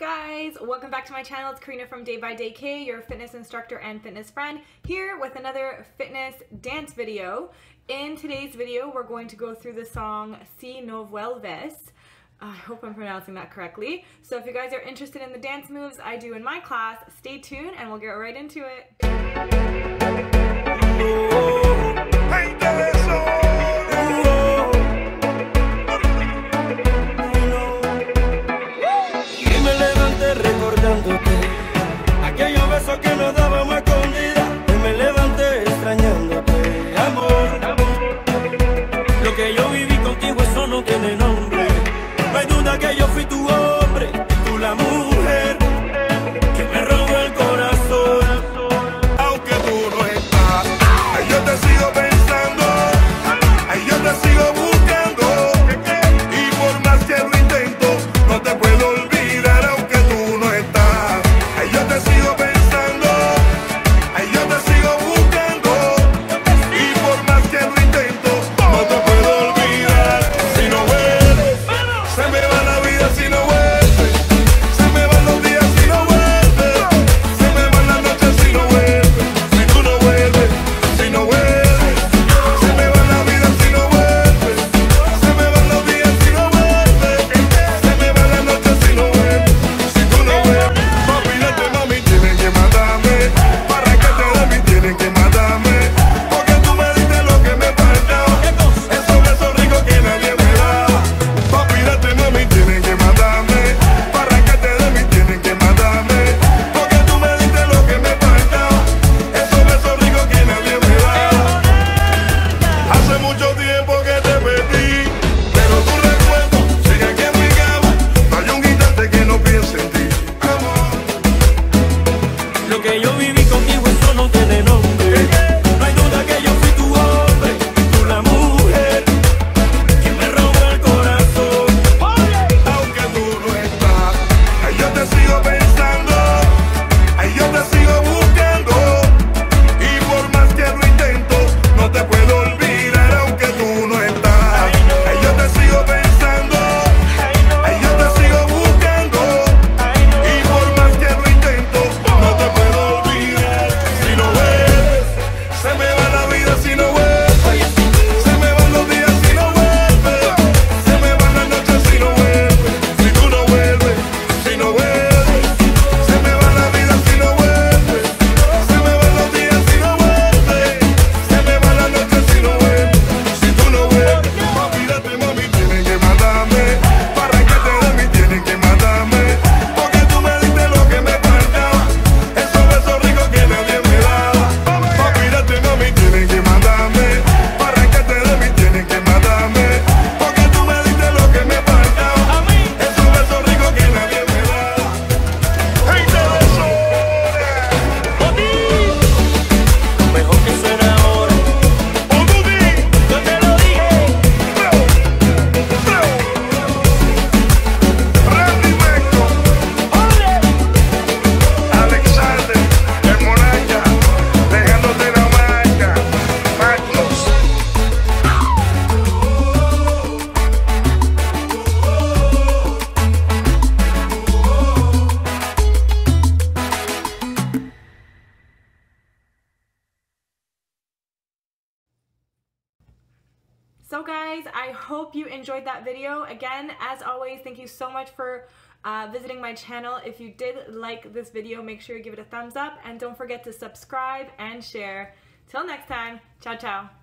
guys? Welcome back to my channel. It's Karina from Day by Day K, your fitness instructor and fitness friend, here with another fitness dance video. In today's video, we're going to go through the song Si No Vuelves. I hope I'm pronouncing that correctly. So if you guys are interested in the dance moves I do in my class, stay tuned and we'll get right into it. Oh. tanto te So guys, I hope you enjoyed that video. Again, as always, thank you so much for uh, visiting my channel. If you did like this video, make sure you give it a thumbs up and don't forget to subscribe and share. Till next time, ciao ciao.